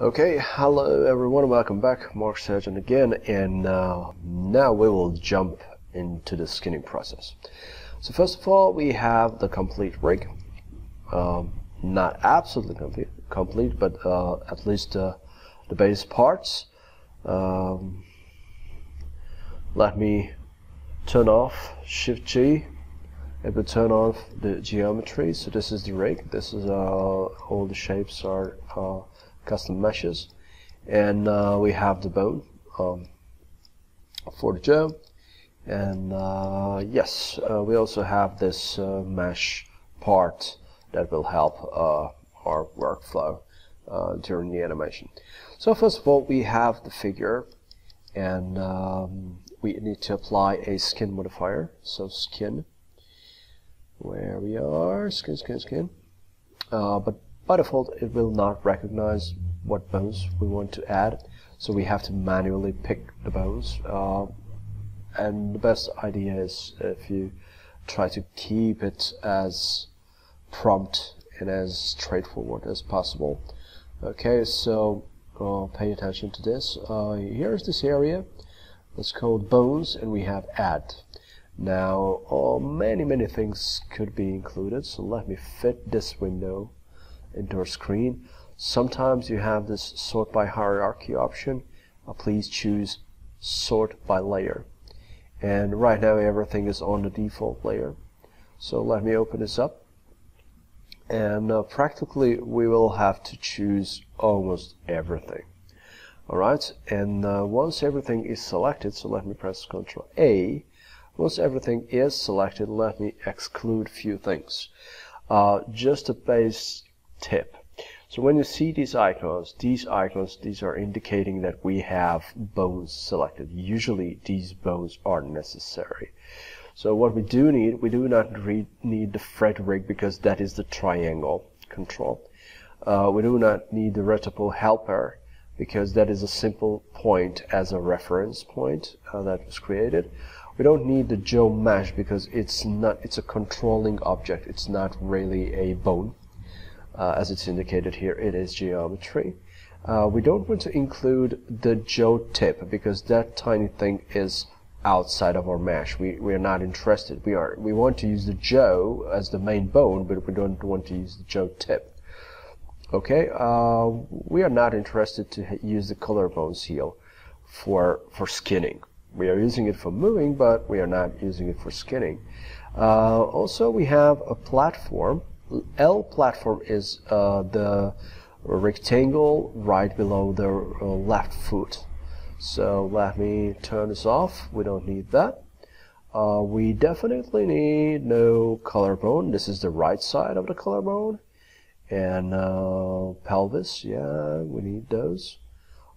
Okay, hello everyone, welcome back, Mark Surgeon again, and uh, now we will jump into the skinning process. So first of all, we have the complete rig. Um, not absolutely complete, complete but uh, at least uh, the base parts. Um, let me turn off Shift G it will turn off the geometry so this is the rig this is uh, all the shapes are uh, custom meshes. And uh, we have the bone um, for the jaw and uh, yes uh, we also have this uh, mesh part that will help our workflow during the animation. So first of all we have the figure. And um, we need to apply a skin modifier. So skin where we are skin skin skin. Uh, but by default it will not recognize what bones we want to add. So we have to manually pick the bones uh, and the best idea is if you try to keep it as prompt and as straightforward as possible. Okay so uh, pay attention to this. Uh, here's this area. It's called bones and we have add. Now oh, many many things could be included so let me fit this window into our screen sometimes you have this sort by hierarchy option uh, please choose sort by layer and right now everything is on the default layer so let me open this up and uh, practically we will have to choose almost everything Alright, and uh, once everything is selected, so let me press Ctrl A. Once everything is selected, let me exclude few things. Uh, just a base tip. So when you see these icons, these icons, these are indicating that we have bones selected. Usually these bones are necessary. So what we do need, we do not need the fret rig because that is the triangle control. Uh, we do not need the vertical helper because that is a simple point as a reference point uh, that was created. We don't need the jaw mesh because it's not it's a controlling object. It's not really a bone. Uh, as it's indicated here, it is geometry. Uh, we don't want to include the jaw tip because that tiny thing is outside of our mesh. We, we are not interested. We are we want to use the jaw as the main bone, but we don't want to use the jaw tip. Okay, uh, we are not interested to use the collarbone seal for, for skinning. We are using it for moving, but we are not using it for skinning. Uh, also, we have a platform. L platform is uh, the rectangle right below the uh, left foot. So let me turn this off. We don't need that. Uh, we definitely need no collarbone. This is the right side of the collarbone and uh, pelvis yeah we need those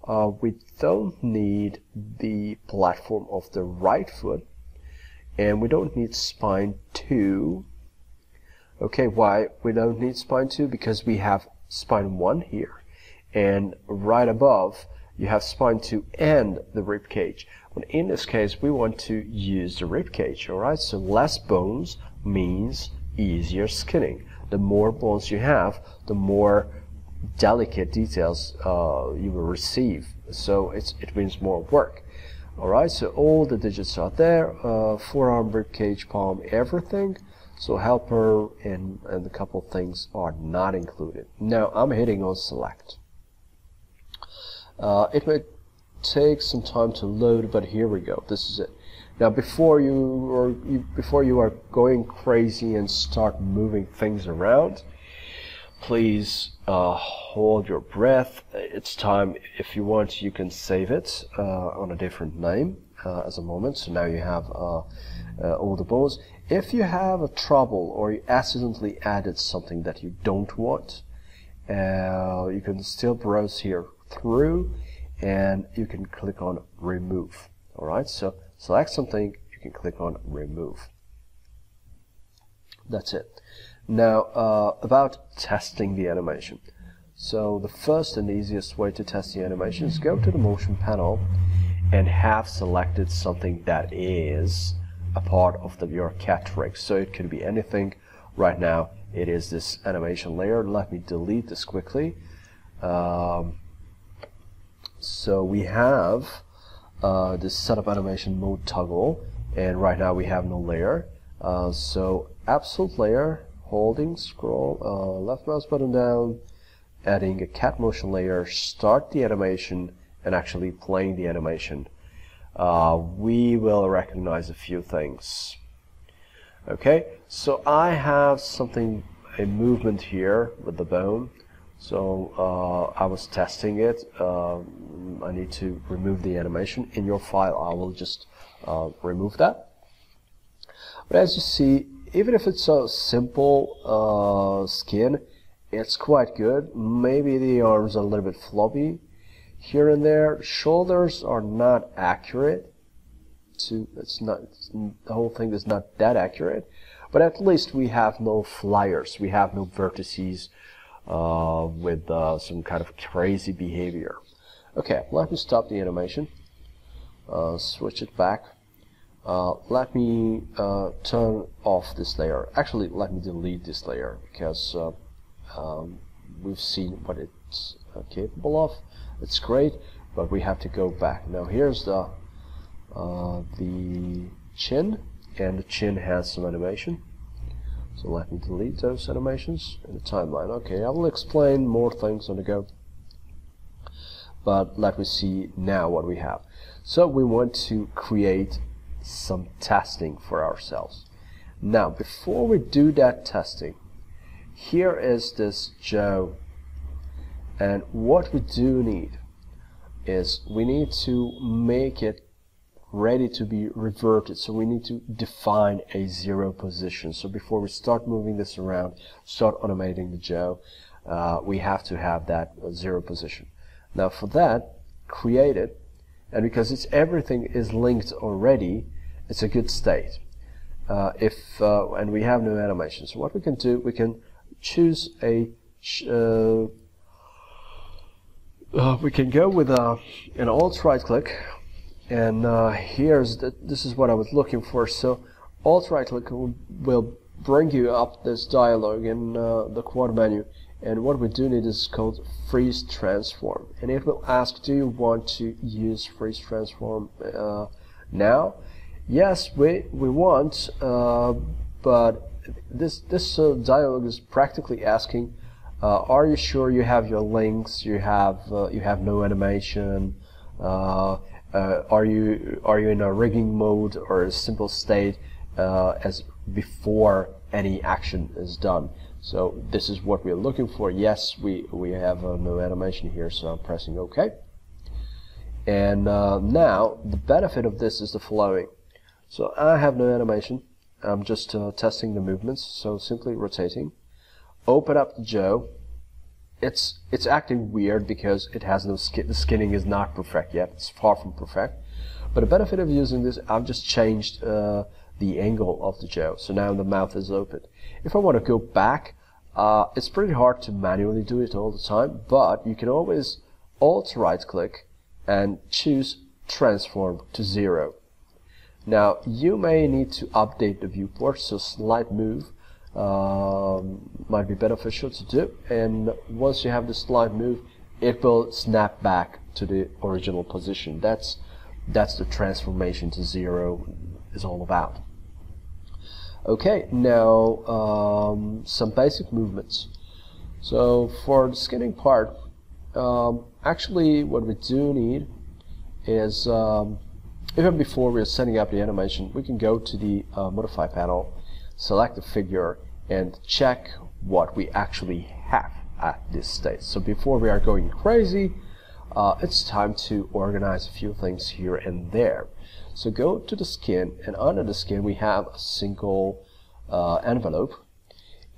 uh, we don't need the platform of the right foot and we don't need spine 2 okay why we don't need spine 2 because we have spine 1 here and right above you have spine 2 and the rib cage in this case we want to use the rib cage alright so less bones means easier skinning the more bones you have, the more delicate details uh, you will receive. So it means more work. Alright, so all the digits are there, uh, forearm, rib cage, palm, everything. So helper and, and a couple things are not included. Now I'm hitting on select. Uh, it may take some time to load, but here we go. This is it. Now, before you or you, before you are going crazy and start moving things around, please uh, hold your breath. It's time. If you want, you can save it uh, on a different name uh, as a moment. So now you have uh, uh, all the balls. If you have a trouble or you accidentally added something that you don't want, uh, you can still browse here through, and you can click on remove. All right. So select something, you can click on remove. That's it. Now, uh, about testing the animation. So the first and easiest way to test the animation is go to the motion panel and have selected something that is a part of the, your CAT rig. So it could be anything. Right now, it is this animation layer. Let me delete this quickly. Um, so we have uh, this setup animation mode toggle and right now we have no layer uh, so absolute layer holding scroll uh, left mouse button down adding a CAT motion layer start the animation and actually playing the animation uh, we will recognize a few things okay so I have something a movement here with the bone so uh, I was testing it. Uh, I need to remove the animation. In your file, I will just uh, remove that. But as you see, even if it's a simple uh, skin, it's quite good. Maybe the arms are a little bit floppy here and there. Shoulders are not accurate. To it's not it's, the whole thing is not that accurate. But at least we have no flyers. We have no vertices uh, with uh, some kind of crazy behavior. Okay, let me stop the animation. Uh, switch it back. Uh, let me uh, turn off this layer. Actually, let me delete this layer because uh, um, we've seen what it's capable of. It's great, but we have to go back. Now here's the uh, the chin, and the chin has some animation. So let me delete those animations in the timeline. Okay, I will explain more things on the go. But let me see now what we have. So we want to create some testing for ourselves. Now, before we do that testing, here is this jaw. And what we do need is we need to make it ready to be reverted. So we need to define a zero position. So before we start moving this around, start automating the jaw, uh, we have to have that zero position. Now for that, create it, and because it's everything is linked already, it's a good state. Uh, if uh, and we have no animation, so what we can do, we can choose a uh, uh, we can go with a, an alt right click and uh, here's the, this is what I was looking for. So alt right click will, will bring you up this dialog in uh, the quad menu. And what we do need is called freeze transform. And it will ask do you want to use freeze transform uh, now? Yes we we want uh, but this this uh, dialog is practically asking uh, are you sure you have your links? You have you have no animation? Uh, are you are you in a rigging mode or a simple state uh, as before any action is done? So this is what we're looking for. Yes we we have uh, no animation here so I'm pressing OK. And uh, now the benefit of this is the following. So I have no animation. I'm just uh, testing the movements. So simply rotating open up the jaw it's it's acting weird because it has no skin. The skinning is not perfect yet. It's far from perfect. But the benefit of using this, I've just changed uh, the angle of the jaw. So now the mouth is open. If I want to go back, uh, it's pretty hard to manually do it all the time. But you can always alt right click and choose transform to zero. Now you may need to update the viewport, so slight move um, might be beneficial to do. And once you have the slide move it will snap back to the original position. That's that's the transformation to zero is all about. Okay now um, some basic movements. So for the skinning part um, actually what we do need is um, even before we're setting up the animation we can go to the uh, modify panel select the figure and check what we actually have at this stage. So before we are going crazy, uh, it's time to organize a few things here and there. So go to the skin and under the skin we have a single uh, envelope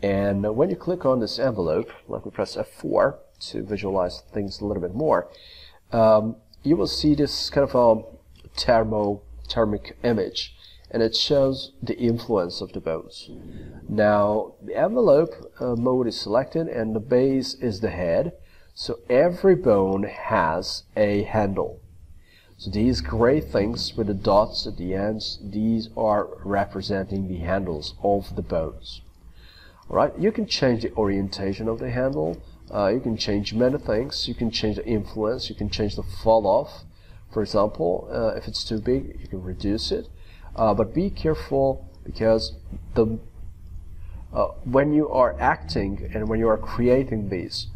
and when you click on this envelope, let me press F4 to visualize things a little bit more, um, you will see this kind of a thermo thermic image and it shows the influence of the bones. Now, the envelope uh, mode is selected and the base is the head, so every bone has a handle. So these gray things with the dots at the ends, these are representing the handles of the bones. Alright, you can change the orientation of the handle uh, you can change many things. You can change the influence. You can change the fall off. For example, uh, if it's too big, you can reduce it. Uh, but be careful because the uh, when you are acting and when you are creating these,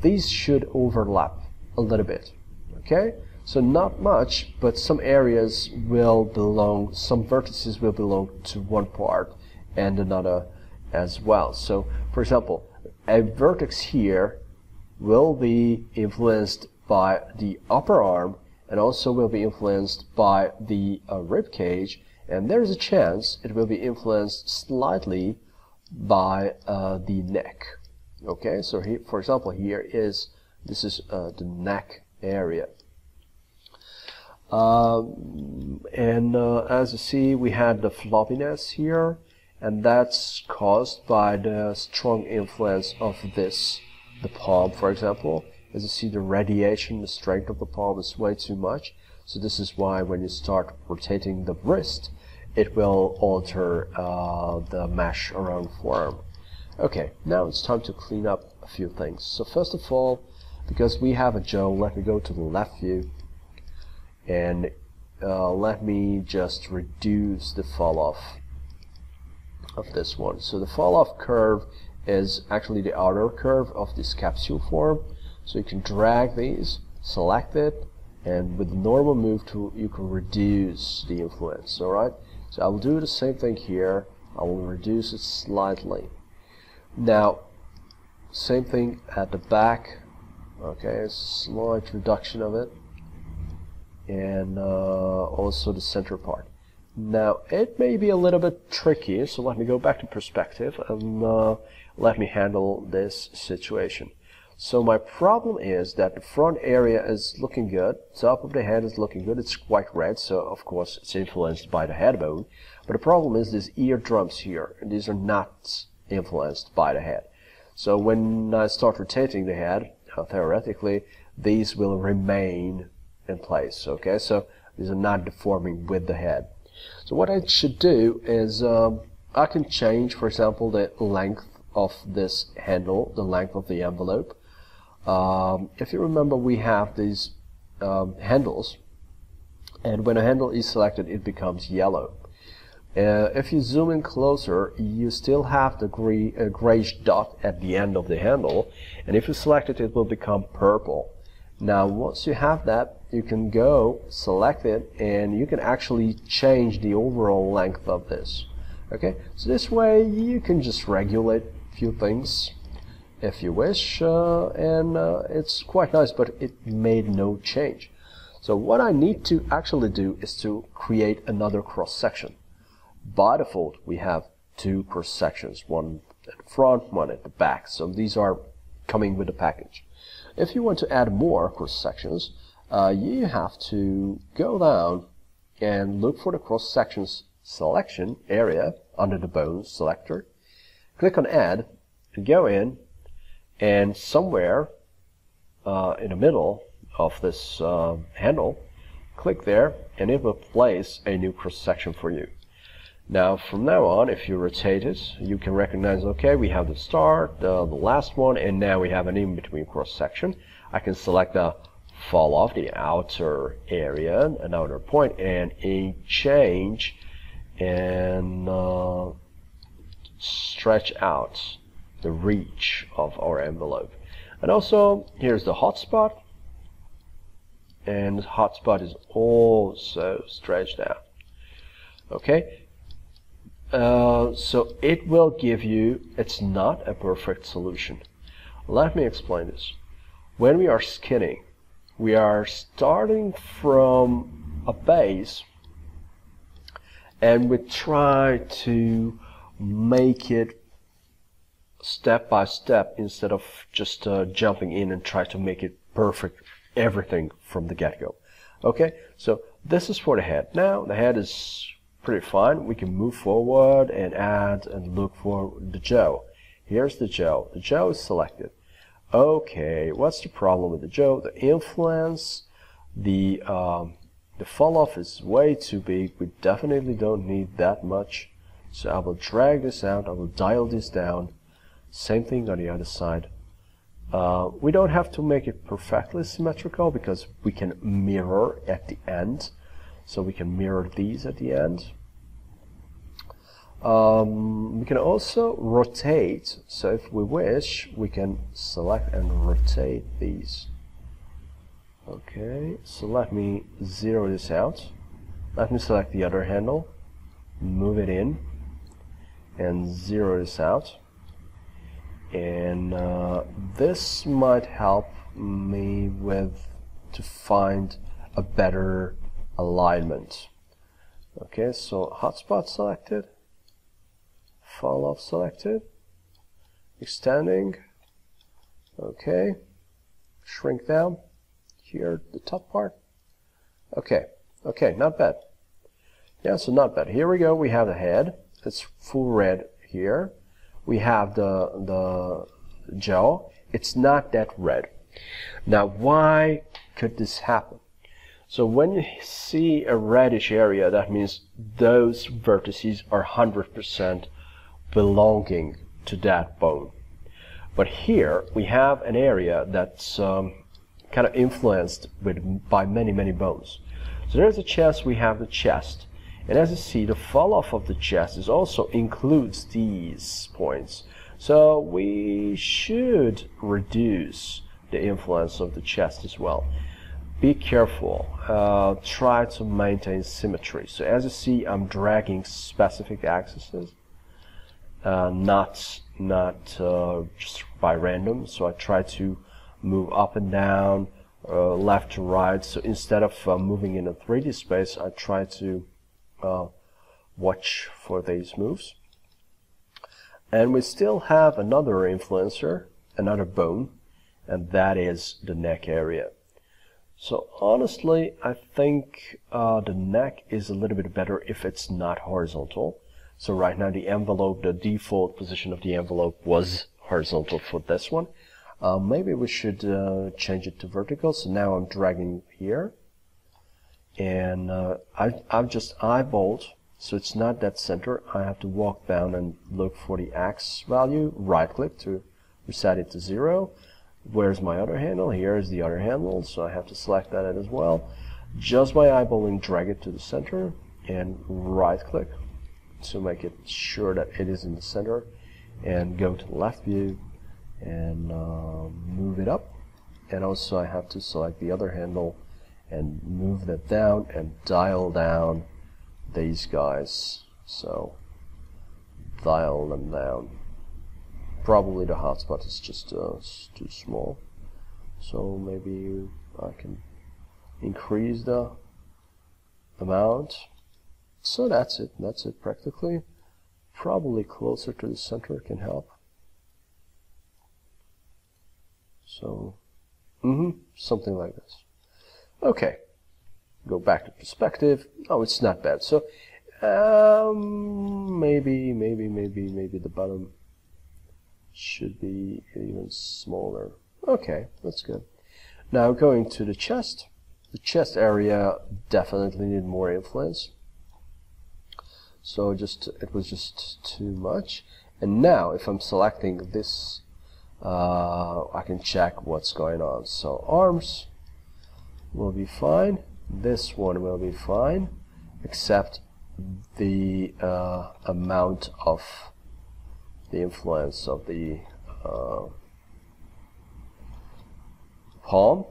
these should overlap a little bit. Okay, so not much, but some areas will belong, some vertices will belong to one part and another as well. So, for example, a vertex here will be influenced by the upper arm and also will be influenced by the uh, rib cage and there is a chance it will be influenced slightly by uh, the neck. Okay so for example here is this is uh, the neck area. Um, and uh, as you see we had the floppiness here and that's caused by the strong influence of this the palm for example as you see the radiation the strength of the palm is way too much so this is why when you start rotating the wrist it will alter uh, the mesh around forearm okay now it's time to clean up a few things so first of all because we have a jaw let me go to the left view and uh, let me just reduce the fall off of this one. So the fall off curve is actually the outer curve of this capsule form. So you can drag these, select it, and with the normal move tool you can reduce the influence. Alright? So I will do the same thing here. I will reduce it slightly. Now, same thing at the back. Okay, slight reduction of it. And uh, also the center part. Now, it may be a little bit tricky, so let me go back to perspective and uh, let me handle this situation. So my problem is that the front area is looking good, top of the head is looking good, it's quite red, so of course it's influenced by the head bone. But the problem is these eardrums here, these are not influenced by the head. So when I start rotating the head, uh, theoretically, these will remain in place, okay? So these are not deforming with the head. So what I should do is um, I can change, for example, the length of this handle, the length of the envelope. Um, if you remember, we have these um, handles, and when a handle is selected, it becomes yellow. Uh, if you zoom in closer, you still have the gray, uh, grayish dot at the end of the handle, and if you select it, it will become purple. Now, once you have that, you can go select it and you can actually change the overall length of this. Okay, so this way you can just regulate a few things if you wish, uh, and uh, it's quite nice, but it made no change. So what I need to actually do is to create another cross section. By default, we have two cross sections, one at the front, one at the back. So these are coming with the package. If you want to add more cross sections, uh, you have to go down and look for the cross sections selection area under the bones selector. Click on add go in and somewhere uh, in the middle of this uh, handle, click there and it will place a new cross section for you. Now, from now on, if you rotate it, you can recognize, okay, we have the start, uh, the last one, and now we have an in-between cross-section. I can select the fall off the outer area, an outer point, and a change and uh, stretch out the reach of our envelope. And also, here's the hotspot, and the hotspot is also stretched out. Okay, uh, so it will give you, it's not a perfect solution. Let me explain this. When we are skinning, we are starting from a base and we try to make it step by step instead of just uh, jumping in and try to make it perfect everything from the get-go. Okay, so this is for the head. Now the head is pretty fine. We can move forward and add and look for the jaw. Here's the jaw. The jaw is selected. Okay, what's the problem with the jaw? The influence, the um, the fall off is way too big. We definitely don't need that much. So I will drag this out. I will dial this down. Same thing on the other side. Uh, we don't have to make it perfectly symmetrical because we can mirror at the end. So we can mirror these at the end. Um, we can also rotate. So if we wish, we can select and rotate these. Okay, so let me zero this out. Let me select the other handle, move it in, and zero this out and uh, this might help me with to find a better alignment. Okay so hotspot selected fall off selected extending okay shrink down here the top part. Okay okay not bad. Yeah so not bad. Here we go we have the head. It's full red here we have the, the gel, it's not that red. Now, why could this happen? So when you see a reddish area, that means those vertices are 100% belonging to that bone. But here we have an area that's um, kind of influenced with, by many, many bones. So there's a chance we have the chest. And as you see, the fall off of the chest is also includes these points. So we should reduce the influence of the chest as well. Be careful. Uh, try to maintain symmetry. So as you see, I'm dragging specific axes, uh, not not uh, just by random. So I try to move up and down, uh, left to right. So instead of uh, moving in a 3D space, I try to uh, watch for these moves. And we still have another influencer, another bone, and that is the neck area. So honestly, I think uh, the neck is a little bit better if it's not horizontal. So right now the envelope, the default position of the envelope was horizontal for this one. Uh, maybe we should uh, change it to vertical. So now I'm dragging here and uh, I, I've just eyeballed so it's not that center. I have to walk down and look for the X value right click to reset it to zero. Where's my other handle? Here is the other handle so I have to select that as well. Just by eyeballing drag it to the center and right click to make it sure that it is in the center and go to the left view and uh, move it up. And also I have to select the other handle and move that down and dial down these guys. So dial them down. Probably the hotspot is just uh, too small. So maybe I can increase the amount. So that's it. That's it practically. Probably closer to the center can help. So, mm -hmm, something like this. Okay, go back to perspective. Oh, it's not bad. So um, maybe, maybe, maybe, maybe the bottom should be even smaller. Okay, that's good. Now going to the chest. The chest area definitely need more influence. So just it was just too much. And now if I'm selecting this, uh, I can check what's going on. So arms, will be fine. This one will be fine, except the uh, amount of the influence of the uh, palm.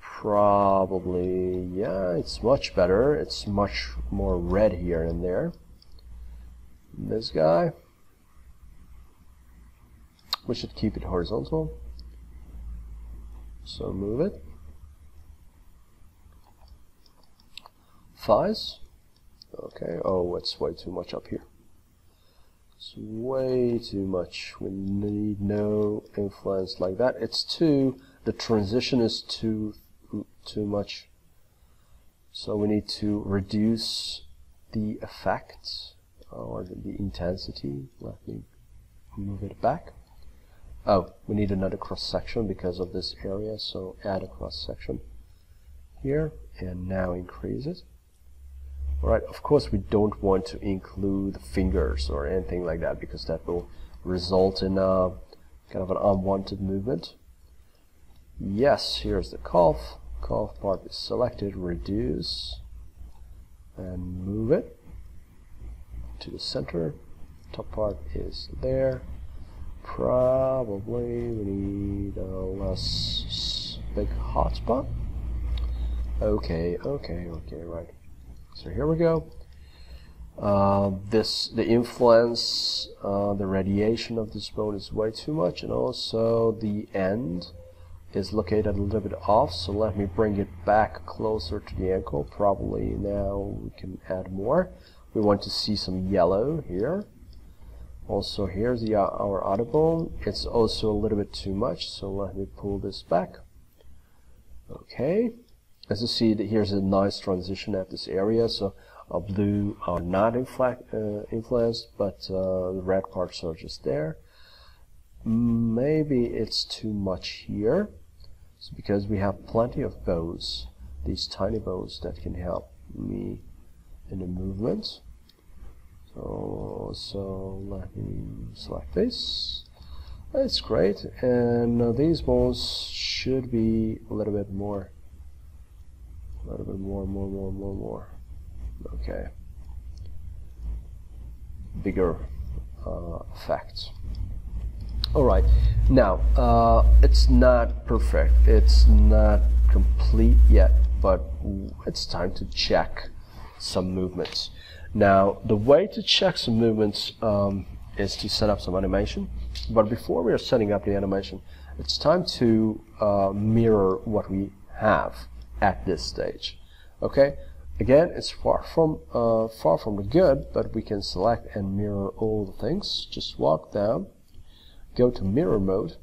Probably, yeah, it's much better. It's much more red here and there. This guy, we should keep it horizontal. So move it. Thighs. Okay, oh, it's way too much up here. It's way too much. We need no influence like that. It's too, the transition is too, too much. So we need to reduce the effect or the intensity. Let me move it back. Oh, we need another cross section because of this area, so add a cross section here and now increase it. Right, of course we don't want to include the fingers or anything like that because that will result in a kind of an unwanted movement. Yes, here's the calf. Calf part is selected, reduce, and move it to the center. Top part is there. Probably we need a less big hotspot. Okay, okay, okay, right. So here we go. Uh, this the influence, uh, the radiation of this bone is way too much, and also the end is located a little bit off. So let me bring it back closer to the ankle. Probably now we can add more. We want to see some yellow here. Also here's the, uh, our other bone. It's also a little bit too much, so let me pull this back. Okay. As you see, here's a nice transition at this area. So uh, blue are not uh, influenced, but uh, the red parts are just there. Maybe it's too much here. It's because we have plenty of bows, these tiny bows that can help me in the movement. So, so let me select this. That's great, and these bows should be a little bit more, a little bit more, more, more, more, more. Okay. Bigger uh, effect. Alright, now, uh, it's not perfect, it's not complete yet, but it's time to check some movements. Now, the way to check some movements um, is to set up some animation, but before we are setting up the animation, it's time to uh, mirror what we have at this stage. Okay, Again, it's far from uh, far from the good, but we can select and mirror all the things. Just walk down, go to mirror mode,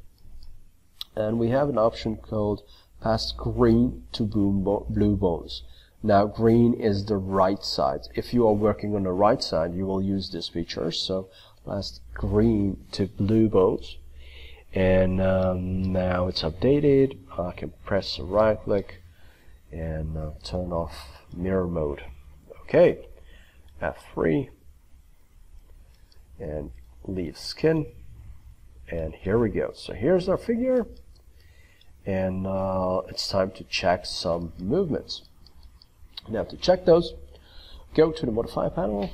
and we have an option called past green to blue bones. Now green is the right side. If you are working on the right side, you will use this feature. So past green to blue bones. And um, now it's updated. I can press right click and uh, turn off mirror mode. Okay, F3 and leave skin and here we go. So here's our figure and uh, it's time to check some movements. Now to check those, go to the modify panel,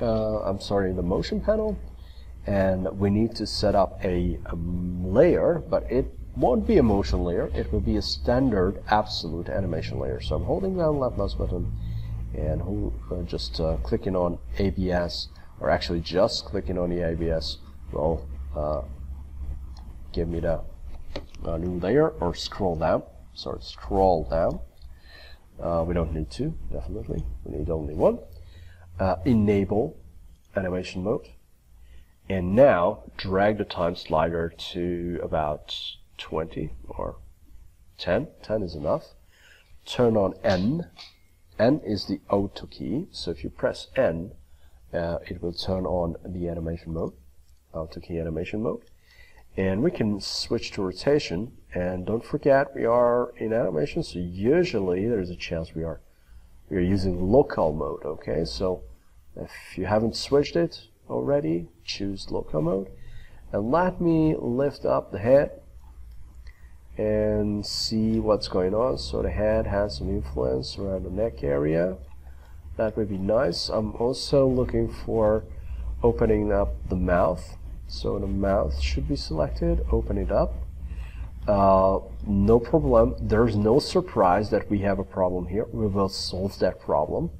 uh, I'm sorry, the motion panel and we need to set up a, a layer, but it won't be a motion layer, it will be a standard absolute animation layer. So I'm holding down left mouse button and uh, just uh, clicking on ABS, or actually just clicking on the ABS will uh, give me the new layer, or scroll down, sorry, scroll down. Uh, we don't need two, definitely, we need only one. Uh, enable animation mode, and now drag the time slider to about 20 or 10. 10 is enough. Turn on N. N is the auto key. So if you press N, uh, it will turn on the animation mode, auto key animation mode. And we can switch to rotation. And don't forget, we are in animation, so usually there's a chance we are we are using local mode. Okay, so if you haven't switched it already, choose local mode. And let me lift up the head and see what's going on. So the head has some influence around the neck area. That would be nice. I'm also looking for opening up the mouth. So the mouth should be selected. Open it up. Uh, no problem. There's no surprise that we have a problem here. We will solve that problem.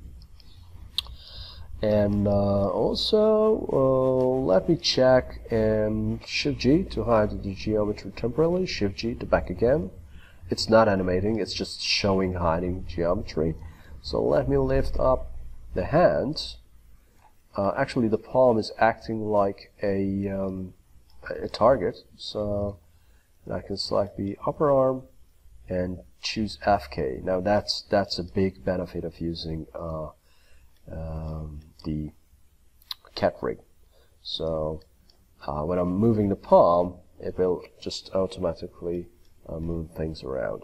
And uh, also, uh, let me check and Shift G to hide the geometry temporarily, Shift G to back again. It's not animating, it's just showing hiding geometry. So let me lift up the hand. Uh, actually, the palm is acting like a, um, a target. So I can select the upper arm and choose FK. Now that's that's a big benefit of using uh, um, the CAT rig. So uh, when I'm moving the palm, it will just automatically uh, move things around.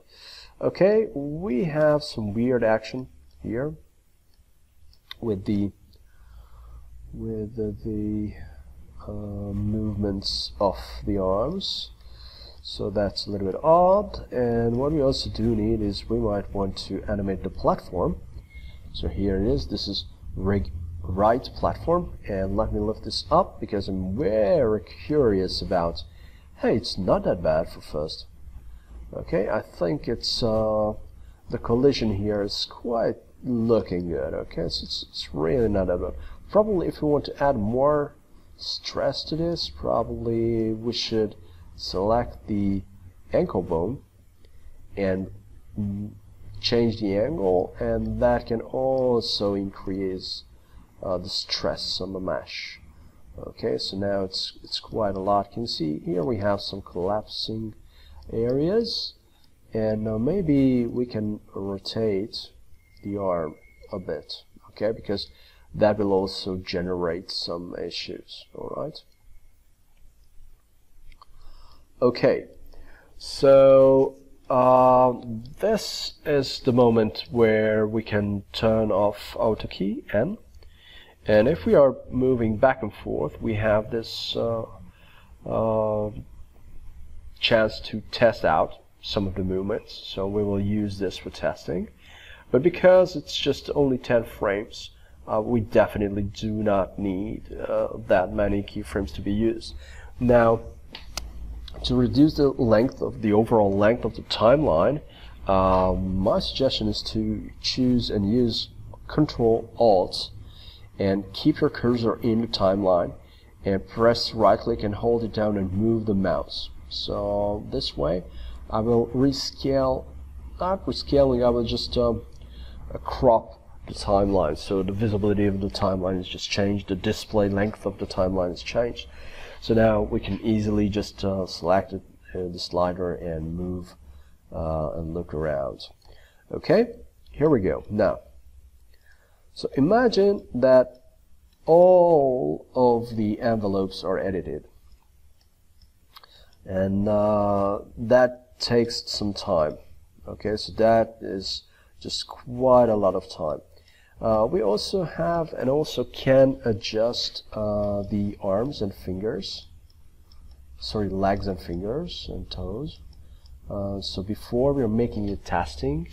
Okay, we have some weird action here with the with the, the uh, movements of the arms so that's a little bit odd and what we also do need is we might want to animate the platform so here it is this is rig right platform. And let me lift this up because I'm very curious about hey it's not that bad for first. Okay I think it's uh, the collision here is quite looking good. Okay so it's, it's really not that bad. Probably if we want to add more stress to this probably we should select the ankle bone and change the angle and that can also increase uh, the stress on the mesh okay so now it's it's quite a lot. You can see here we have some collapsing areas? And uh, maybe we can rotate the arm a bit okay because that will also generate some issues alright Okay, so uh, this is the moment where we can turn off auto key N and if we are moving back and forth we have this uh, uh, chance to test out some of the movements. So we will use this for testing. But because it's just only 10 frames uh, we definitely do not need uh, that many keyframes to be used. Now to reduce the length of the overall length of the timeline, uh, my suggestion is to choose and use Control Alt and keep your cursor in the timeline and press right click and hold it down and move the mouse. So this way I will rescale, not rescaling, I will just um, crop the timeline so the visibility of the timeline is just changed, the display length of the timeline is changed. So now we can easily just uh, select it, uh, the slider and move uh, and look around. Okay, here we go. Now, so imagine that all of the envelopes are edited. And uh, that takes some time. Okay, so that is just quite a lot of time. Uh, we also have and also can adjust uh, the arms and fingers sorry legs and fingers and toes uh, so before we are making the testing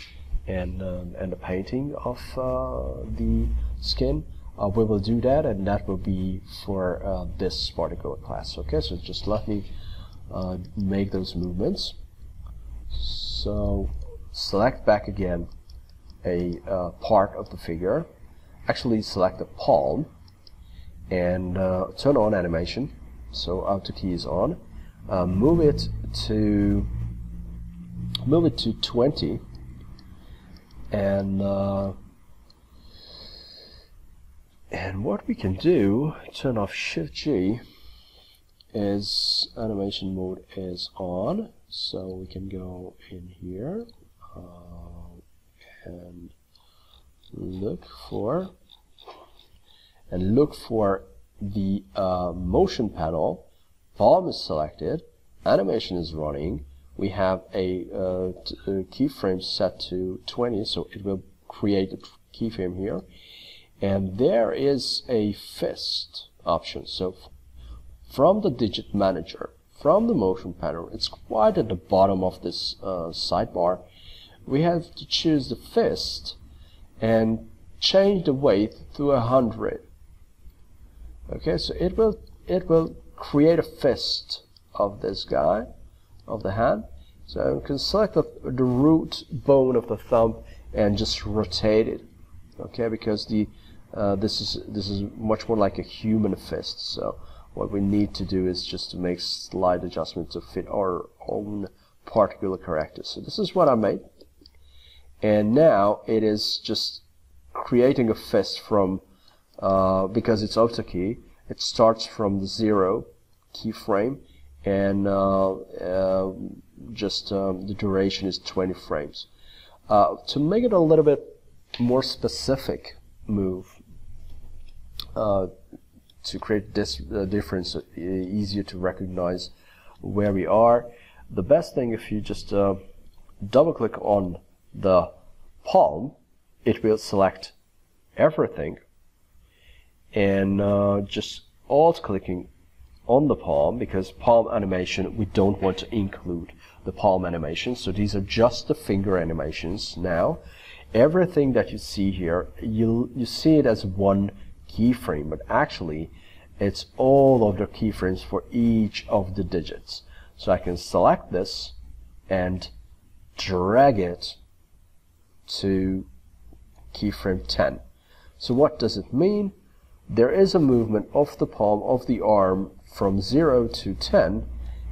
and um, and the painting of uh, the skin. Uh, we will do that and that will be for uh, this particular class okay? So just let me make those movements. So select back again a uh, part of the figure, actually select the palm and uh, turn on animation. So auto key is on. Uh, move it to move it to 20 and uh, and what we can do turn off shift G is animation mode is on. So we can go in here uh, and look for and look for the uh, motion panel. Palm is selected. Animation is running we have a uh, uh keyframe set to 20 so it will create a keyframe here. And there is a fist option. So from the digit manager from the motion panel it's quite at the bottom of this uh, sidebar. We have to choose the fist and change the weight to a hundred. Okay so it will it will create a fist of this guy of the hand. So you can select the, the root bone of the thumb and just rotate it okay? Because the uh, this is this is much more like a human fist. So what we need to do is just to make slight adjustments to fit our own particular characters so this is what I made. And now it is just creating a fist from uh, because it's auto key it starts from the zero keyframe and uh, uh, just um, the duration is 20 frames. Uh, to make it a little bit more specific move to create this difference easier to recognize where we are the best thing if you just double click on the palm, it will select everything and uh, just alt clicking on the palm because palm animation we don't want to include the palm animation. So these are just the finger animations. Now everything that you see here you you see it as one keyframe but actually it's all of the keyframes for each of the digits. So I can select this and drag it to keyframe 10 so what does it mean? There is a movement of the palm of the arm from 0 to 10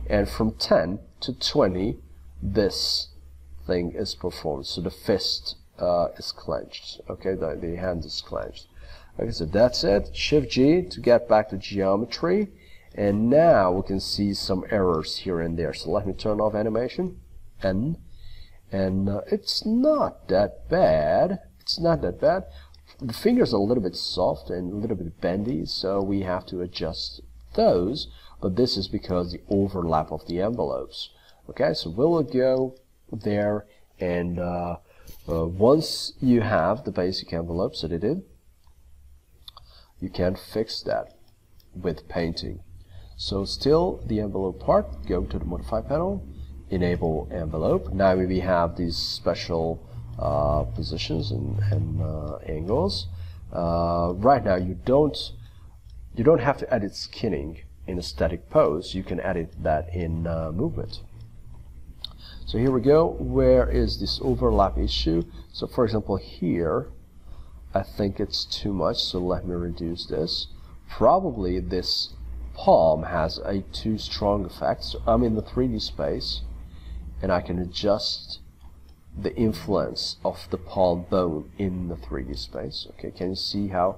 and from 10 to 20 this thing is performed. So the fist uh, is clenched. Okay the, the hand is clenched. Okay so that's it. Shift G to get back to geometry. And now we can see some errors here and there. So let me turn off animation. N. And uh, it's not that bad. It's not that bad. The fingers a little bit soft and a little bit bendy, so we have to adjust those, but this is because the overlap of the envelopes. Okay, so we'll go there and uh, uh, once you have the basic envelopes edited, you can fix that with painting. So still the envelope part, go to the modify panel, enable envelope. Now we have these special uh, positions and, and uh, angles. Uh, right now you don't you don't have to edit skinning in a static pose. You can edit that in uh, movement. So here we go. Where is this overlap issue? So for example here, I think it's too much, so let me reduce this. Probably this palm has a too strong effect. So I'm in the 3D space, and I can adjust the influence of the palm bone in the 3D space. Okay, can you see how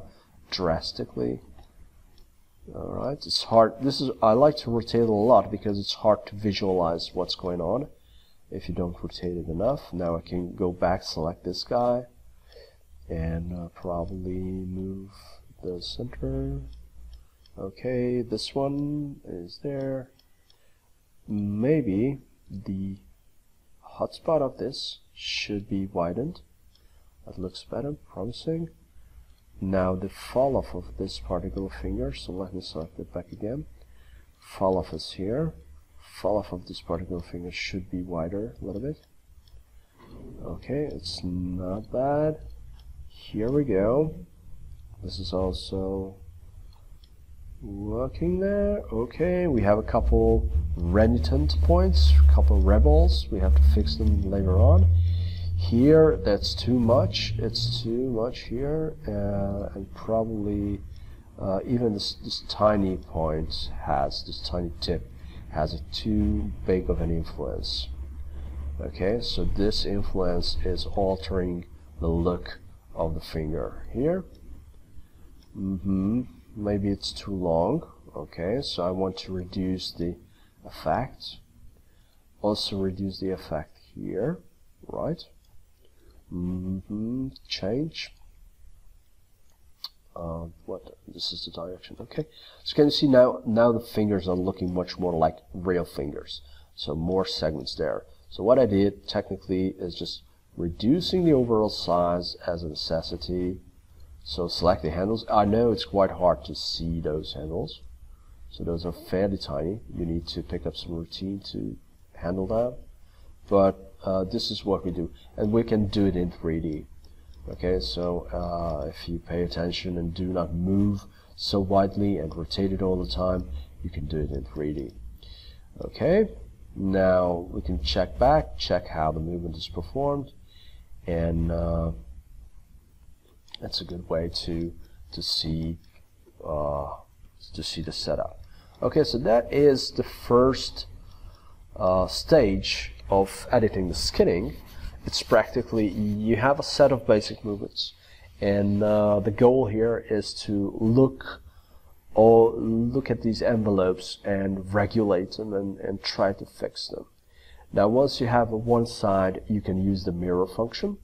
drastically? All right, it's hard. This is I like to rotate a lot because it's hard to visualize what's going on if you don't rotate it enough. Now I can go back, select this guy, and uh, probably move the center. Okay, this one is there. Maybe the hotspot of this should be widened. That looks better, promising. Now the fall off of this particular finger, so let me select it back again. Fall off is here. Fall off of this particular finger should be wider a little bit. Okay, it's not bad. Here we go. This is also working there. Okay, we have a couple renitent points, a couple rebels. We have to fix them later on. Here, that's too much. It's too much here, uh, and probably uh, even this, this tiny point has, this tiny tip has a too big of an influence. Okay, so this influence is altering the look of the finger here. Mm-hmm. Maybe it's too long. Okay, so I want to reduce the effect. Also reduce the effect here, right? Mm -hmm. Change. Uh, what? This is the direction. Okay. So can you see now? Now the fingers are looking much more like real fingers. So more segments there. So what I did technically is just reducing the overall size as a necessity. So select the handles. I know it's quite hard to see those handles. So those are fairly tiny. You need to pick up some routine to handle that. But uh, this is what we do and we can do it in 3D okay so uh, if you pay attention and do not move so widely and rotate it all the time you can do it in 3D okay now we can check back check how the movement is performed and uh, that's a good way to to see uh, to see the setup. Okay so that is the first uh, stage of editing the skinning, it's practically you have a set of basic movements, and uh, the goal here is to look or look at these envelopes and regulate them and, and try to fix them. Now, once you have one side, you can use the mirror function,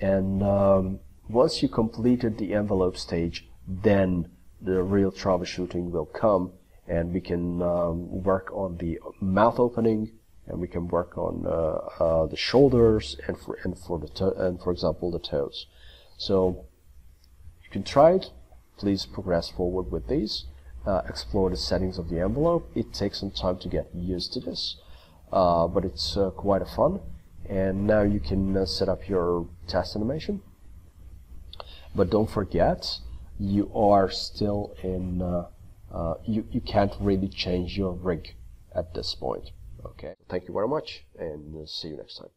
and um, once you completed the envelope stage, then the real troubleshooting will come, and we can um, work on the mouth opening and we can work on uh, uh, the shoulders and for and for the and for example the toes. So you can try it. Please progress forward with these, uh, explore the settings of the envelope. It takes some time to get used to this, uh, but it's quite a fun. And now you can set up your test animation. But don't forget, you are still in, uh, you, you can't really change your rig at this point. Okay, thank you very much and uh, see you next time.